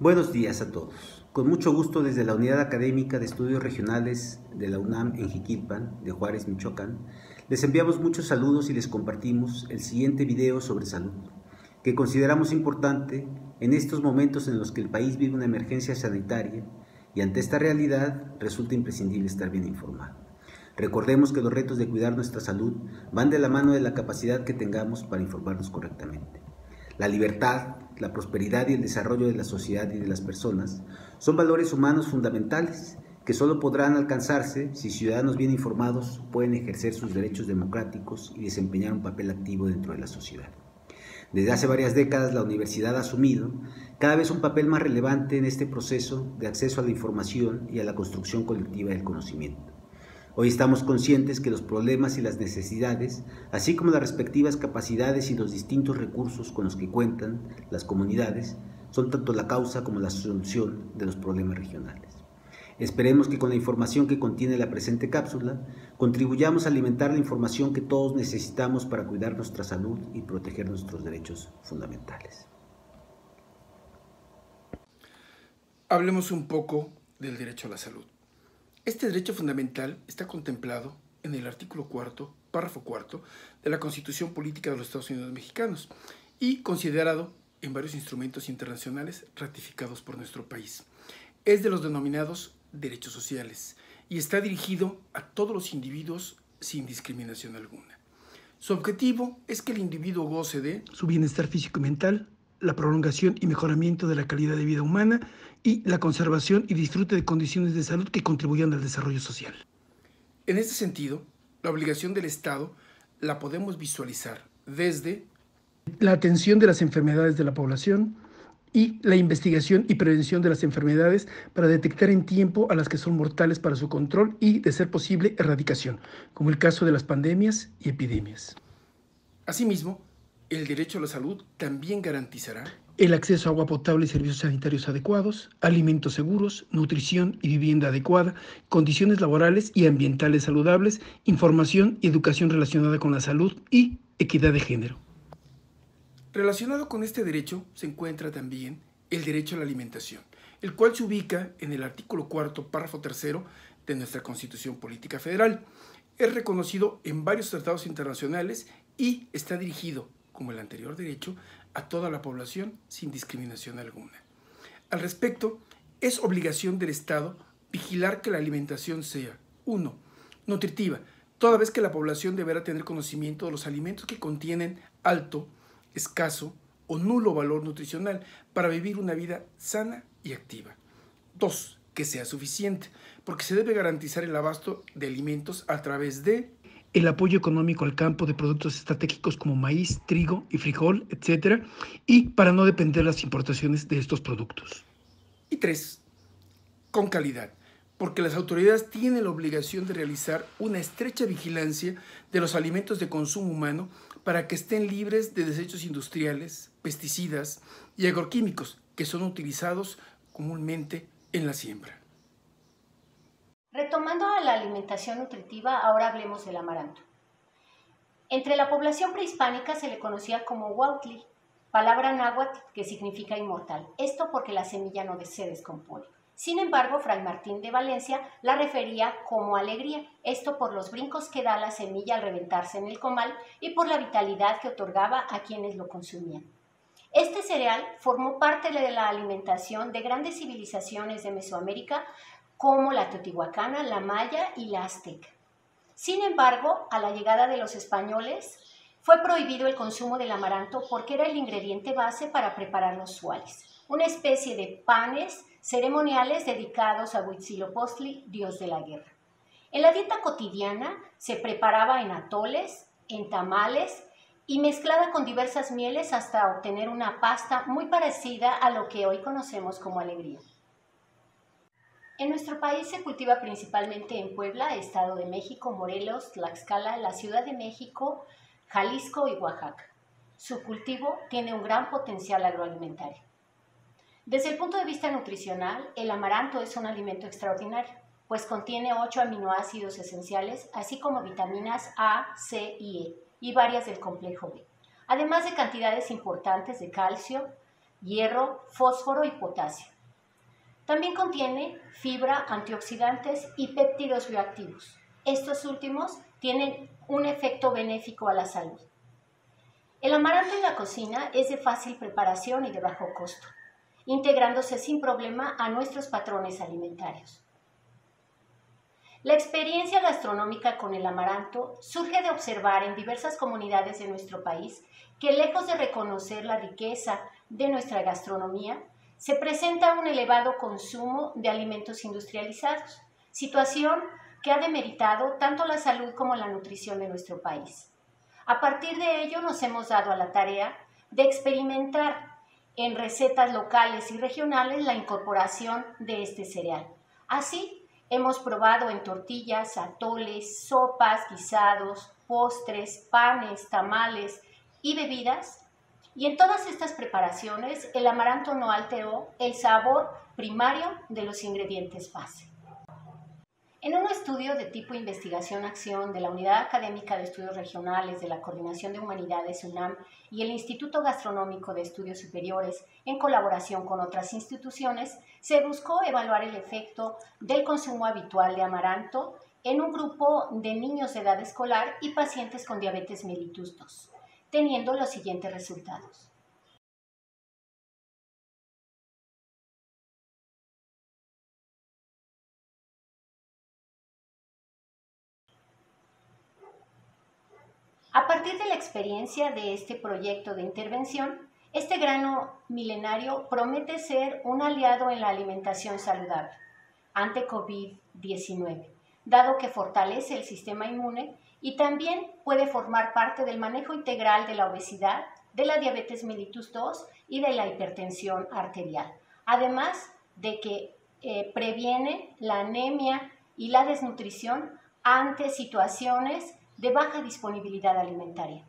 Buenos días a todos. Con mucho gusto desde la Unidad Académica de Estudios Regionales de la UNAM en Jiquilpan, de Juárez, Michoacán, les enviamos muchos saludos y les compartimos el siguiente video sobre salud, que consideramos importante en estos momentos en los que el país vive una emergencia sanitaria y ante esta realidad resulta imprescindible estar bien informado. Recordemos que los retos de cuidar nuestra salud van de la mano de la capacidad que tengamos para informarnos correctamente. La libertad, la prosperidad y el desarrollo de la sociedad y de las personas son valores humanos fundamentales que solo podrán alcanzarse si ciudadanos bien informados pueden ejercer sus derechos democráticos y desempeñar un papel activo dentro de la sociedad. Desde hace varias décadas la universidad ha asumido cada vez un papel más relevante en este proceso de acceso a la información y a la construcción colectiva del conocimiento. Hoy estamos conscientes que los problemas y las necesidades, así como las respectivas capacidades y los distintos recursos con los que cuentan las comunidades, son tanto la causa como la solución de los problemas regionales. Esperemos que con la información que contiene la presente cápsula contribuyamos a alimentar la información que todos necesitamos para cuidar nuestra salud y proteger nuestros derechos fundamentales. Hablemos un poco del derecho a la salud. Este derecho fundamental está contemplado en el artículo cuarto, párrafo cuarto, de la Constitución Política de los Estados Unidos Mexicanos y considerado en varios instrumentos internacionales ratificados por nuestro país. Es de los denominados derechos sociales y está dirigido a todos los individuos sin discriminación alguna. Su objetivo es que el individuo goce de su bienestar físico y mental, la prolongación y mejoramiento de la calidad de vida humana y la conservación y disfrute de condiciones de salud que contribuyan al desarrollo social. En este sentido, la obligación del Estado la podemos visualizar desde la atención de las enfermedades de la población y la investigación y prevención de las enfermedades para detectar en tiempo a las que son mortales para su control y, de ser posible, erradicación, como el caso de las pandemias y epidemias. Asimismo, el derecho a la salud también garantizará el acceso a agua potable y servicios sanitarios adecuados, alimentos seguros, nutrición y vivienda adecuada, condiciones laborales y ambientales saludables, información y educación relacionada con la salud y equidad de género. Relacionado con este derecho se encuentra también el derecho a la alimentación, el cual se ubica en el artículo cuarto, párrafo tercero de nuestra Constitución Política Federal. Es reconocido en varios tratados internacionales y está dirigido, como el anterior derecho, a toda la población sin discriminación alguna. Al respecto, es obligación del Estado vigilar que la alimentación sea 1. Nutritiva, toda vez que la población deberá tener conocimiento de los alimentos que contienen alto, escaso o nulo valor nutricional para vivir una vida sana y activa. 2. Que sea suficiente, porque se debe garantizar el abasto de alimentos a través de el apoyo económico al campo de productos estratégicos como maíz, trigo y frijol, etc., y para no depender las importaciones de estos productos. Y tres, con calidad, porque las autoridades tienen la obligación de realizar una estrecha vigilancia de los alimentos de consumo humano para que estén libres de desechos industriales, pesticidas y agroquímicos que son utilizados comúnmente en la siembra. Retomando a la alimentación nutritiva, ahora hablemos del amaranto. Entre la población prehispánica se le conocía como huautli, palabra náhuatl que significa inmortal. Esto porque la semilla no se descompone. Sin embargo, Fray Martín de Valencia la refería como alegría, esto por los brincos que da la semilla al reventarse en el comal y por la vitalidad que otorgaba a quienes lo consumían. Este cereal formó parte de la alimentación de grandes civilizaciones de Mesoamérica como la teotihuacana, la maya y la azteca. Sin embargo, a la llegada de los españoles fue prohibido el consumo del amaranto porque era el ingrediente base para preparar los suales, una especie de panes ceremoniales dedicados a Huitzilopochtli, dios de la guerra. En la dieta cotidiana se preparaba en atoles, en tamales y mezclada con diversas mieles hasta obtener una pasta muy parecida a lo que hoy conocemos como alegría. En nuestro país se cultiva principalmente en Puebla, Estado de México, Morelos, Tlaxcala, la Ciudad de México, Jalisco y Oaxaca. Su cultivo tiene un gran potencial agroalimentario. Desde el punto de vista nutricional, el amaranto es un alimento extraordinario, pues contiene 8 aminoácidos esenciales, así como vitaminas A, C y E, y varias del complejo B, además de cantidades importantes de calcio, hierro, fósforo y potasio. También contiene fibra, antioxidantes y péptidos bioactivos. Estos últimos tienen un efecto benéfico a la salud. El amaranto en la cocina es de fácil preparación y de bajo costo, integrándose sin problema a nuestros patrones alimentarios. La experiencia gastronómica con el amaranto surge de observar en diversas comunidades de nuestro país que lejos de reconocer la riqueza de nuestra gastronomía, se presenta un elevado consumo de alimentos industrializados, situación que ha demeritado tanto la salud como la nutrición de nuestro país. A partir de ello nos hemos dado a la tarea de experimentar en recetas locales y regionales la incorporación de este cereal. Así, Hemos probado en tortillas, atoles, sopas, guisados, postres, panes, tamales y bebidas. Y en todas estas preparaciones el amaranto no alteró el sabor primario de los ingredientes base. En un estudio de tipo investigación-acción de la Unidad Académica de Estudios Regionales de la Coordinación de Humanidades UNAM y el Instituto Gastronómico de Estudios Superiores, en colaboración con otras instituciones, se buscó evaluar el efecto del consumo habitual de amaranto en un grupo de niños de edad escolar y pacientes con diabetes mellitus 2, teniendo los siguientes resultados. A partir de la experiencia de este proyecto de intervención, este grano milenario promete ser un aliado en la alimentación saludable ante COVID-19, dado que fortalece el sistema inmune y también puede formar parte del manejo integral de la obesidad, de la diabetes mellitus 2 y de la hipertensión arterial, además de que eh, previene la anemia y la desnutrición ante situaciones de baja disponibilidad alimentaria.